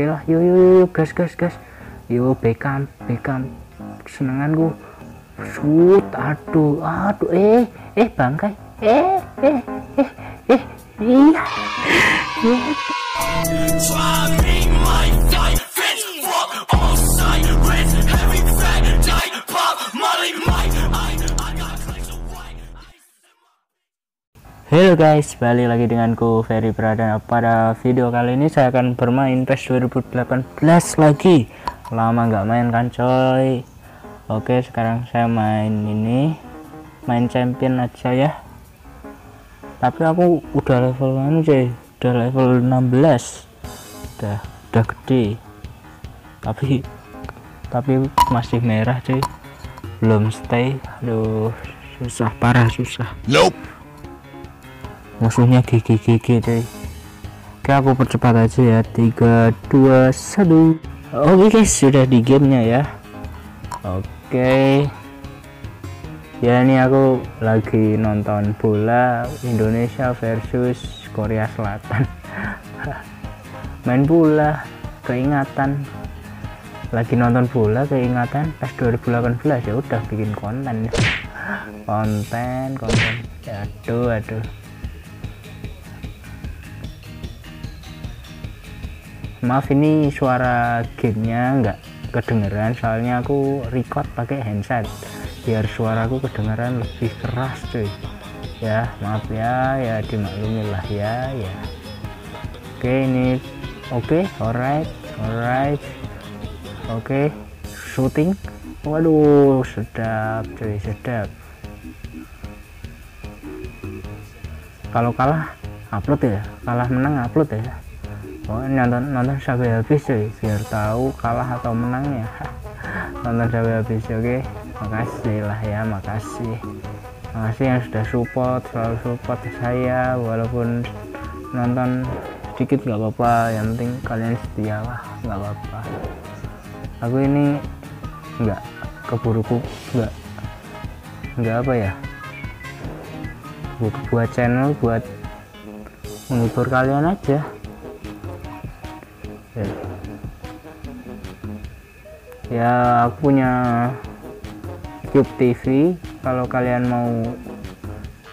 oke lah yuk yuk yuk gas gas gas. Yuk Beckham Beckham senenganku shoot aduh aduh eh eh bangkai. Eh eh eh eh iya Halo guys, balik lagi denganku Ferry Pradana Pada video kali ini saya akan bermain PES 2018 lagi. Lama nggak main kan coy? Oke sekarang saya main ini. Main champion aja ya. Tapi aku udah level anu coy. Udah level 16 Udah, udah gede. Tapi Tapi masih merah coy. Belum stay. Aduh susah parah susah. Nope. Musuhnya gigi gigi cuy. Oke aku percepat aja ya. 3 2 1 oke guys sudah di gamenya ya. Oke. Ya ini aku lagi nonton bola Indonesia versus Korea Selatan. Main bola keingatan lagi nonton bola keingatan pas 2018 ya udah bikin konten. Konten konten. Aduh aduh maaf ini suara gamenya nggak kedengeran soalnya aku record pakai handset. Biar suaraku kedengeran lebih keras cuy. Ya maaf ya ya dimaklumi lah ya ya. Oke ini oke alright alright. Oke shooting. Waduh sedap cuy sedap. Kalau kalah upload ya. Kalah menang upload ya Oh, nonton nonton sampai habis cuy biar tahu kalah atau menangnya nonton sampai habis oke. Makasih lah ya makasih. Makasih yang sudah support selalu support saya walaupun nonton sedikit nggak apa-apa yang penting kalian setia lah nggak apa-apa. Aku ini nggak keburu nggak nggak apa ya? Bu- buat channel buat menghibur kalian aja ya. ya aku punya Cube TV kalau kalian mau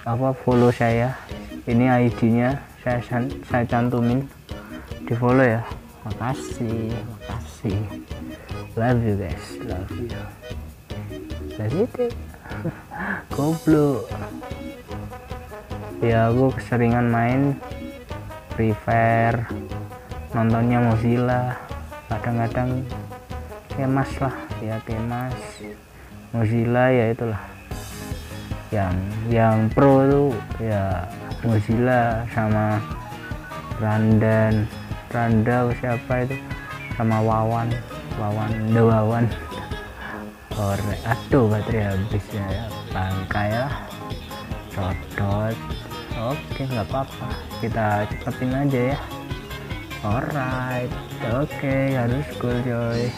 apa follow saya ini ID nya saya saya cantumin. Di follow ya. Makasih makasih. Love you guys. Love you. Love you goblok. Ya aku keseringan main Free Fire nontonnya Mozilla kadang-kadang kemas lah ya kemas. Mozilla ya itulah. Yang yang pro itu ya Mozilla sama Randan Randa siapa itu? Sama Wawan Wawan The Wawan. Ore, aduh baterai habis ya. Bangkai lah. Codot. Oke nggak apa-apa. Kita cepetin aja ya alright oke harus cool coy.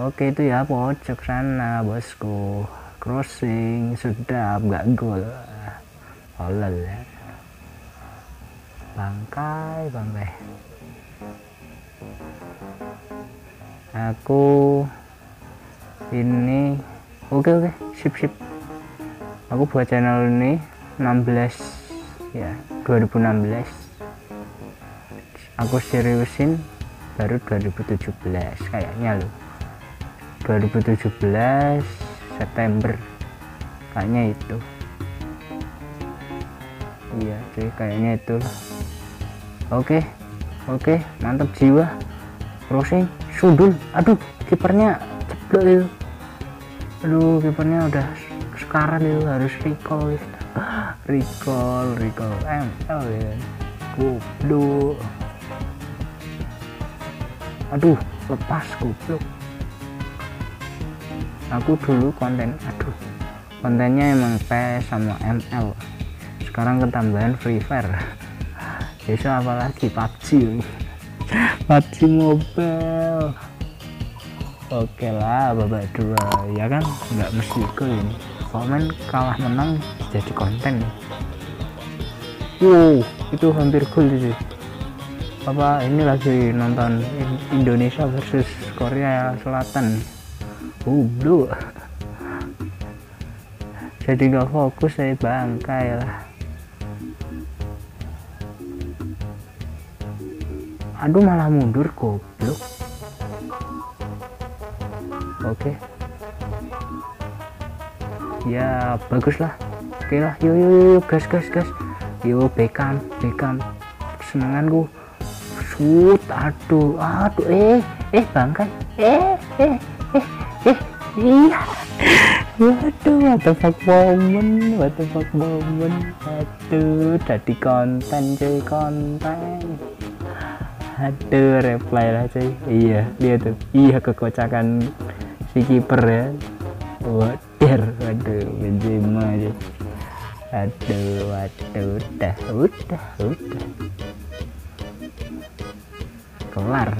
Oke itu ya pojok sana bosku. Crossing sedap gak gol olel ya. Bangkai bangkai. Aku ini oke oke sip sip. Aku buat channel ini 16 ya 2016 aku seriusin baru 2017 kayaknya loh 2017 September kayaknya itu. Iya cuy kayaknya itu. Oke oke mantap jiwa. Crossing sundul. Aduh kipernya ceplok itu. Aduh kipernya udah sekarang itu harus recall recall recall. ML ya. Goblok aduh lepas goblok. Aku dulu konten aduh. Kontennya emang PS sama ML sekarang ketambahan Free Fire. Besok apalagi PUBG PUBG mobile. Oke lah babak dua. Ya kan? Nggak mesti gol ini. Komen kalah menang jadi konten wow itu hampir gol sih apa ini lagi nonton In- Indonesia versus Korea Selatan. Uh bro jadi nggak fokus saya bangkai lah. Aduh malah mundur goblok. Oke. Ya bagus lah. Oke lah. Yuk yuk yuk gas gas gas. Yuk Beckham Beckham kesenanganku shoot aduh aduh eh eh bangkai eh eh eh eh iya. Waduh what the fuck moment what the fuck moment aduh jadi konten cuy konten. Aduh reply lah cuy. Iya lihat tuh. Iya kekocakan si kiper ya. Waduh waduh Benzema aja aduh waduh udah udah udah kelar.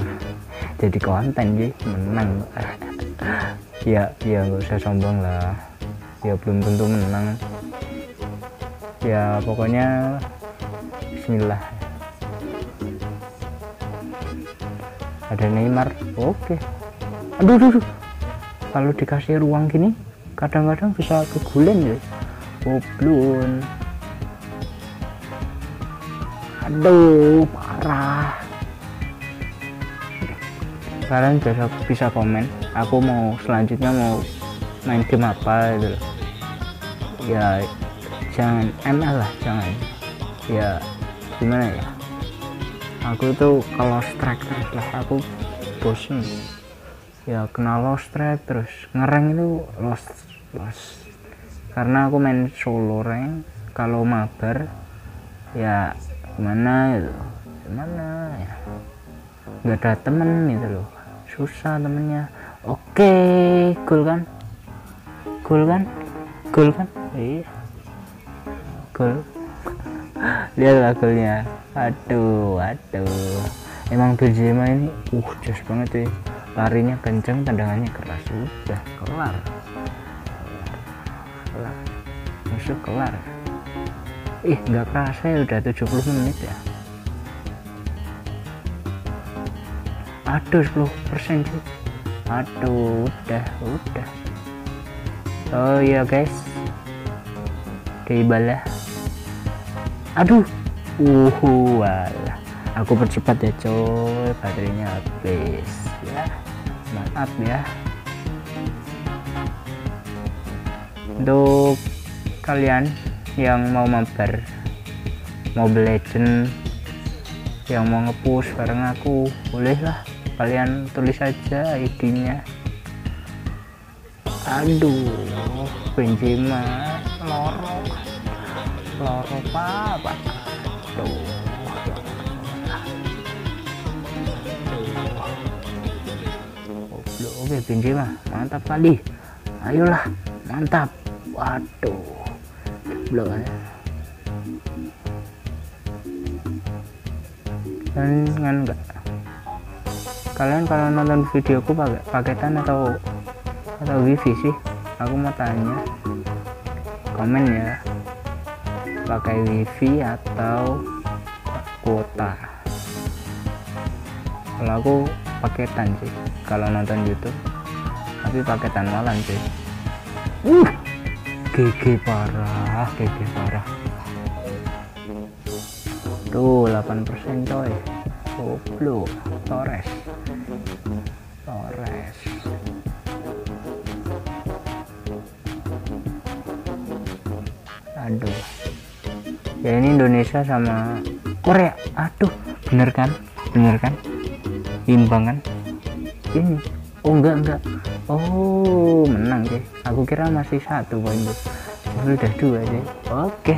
Jadi konten sih menang. Ya ya nggak usah sombong lah. Ya belum tentu menang. Ya pokoknya Bismillah. Ada Neymar? Oke. Aduh aduh, aduh. kalau dikasih ruang gini kadang-kadang bisa kegulen ya goblon aduh parah kalian bisa bisa komen. Aku mau selanjutnya mau main game apa gitu loh. ya jangan ML lah jangan. Ya gimana ya? Aku tuh kalau strike terus lah aku bosen. Ya kena lost strike terus. Ngereng itu lost lost. Karena aku main solo rank kalau mabar ya gimana gitu gimana ya? Nggak ada temen gitu loh susah temennya. Oke gol kan? Gol kan? Gol kan? Iya. Gol lihatlah golnya aduh aduh. Emang Benzema ini uh jos banget ya larinya kenceng tendangannya keras. Udah kelar. Kelar. Musuh kelar. Ih nggak kerasa ya udah 70 menit ya aduh 10 persen sih aduh udah udah. Oh iya guys. Dybala aduh. Uhu walah aku percepat ya coy baterainya habis. Ya maaf ya. Untuk kalian yang mau mabar Mobile Legend yang mau ngepush bareng aku boleh lah kalian tulis saja ID-nya. Aduh Benzema loro loro apa? Tuh oke Benzema. Mantap kali. Ayolah mantap. Waduh. Belum ya kalian kan enggak kalian kalau nonton videoku pakai paketan atau atau wifi sih? Aku mau tanya. Komen ya. Pakai wifi atau kuota? Kalau aku paketan sih kalau nonton YouTube. Tapi paketan malam sih. Uh GG parah GG parah. Tuh 8% coy. Goblok Torres Torres aduh. Ya ini Indonesia sama Korea. Aduh bener kan? Bener kan? Imbang kan? Ini. Oh enggak enggak. Oh menang deh aku kira masih satu poin tuh. Udah dua deh oke.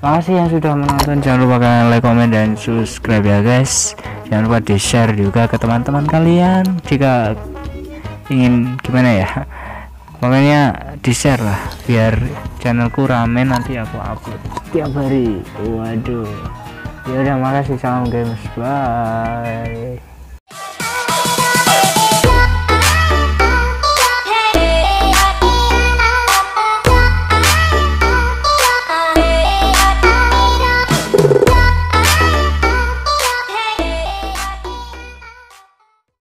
Makasih yang sudah menonton. Jangan lupa kalian like comment dan subscribe ya guys jangan lupa di share juga ke teman-teman kalian jika ingin gimana ya. Pokoknya di share lah biar channelku rame nanti aku upload tiap hari. Waduh. Ya udah makasih salam games. Bye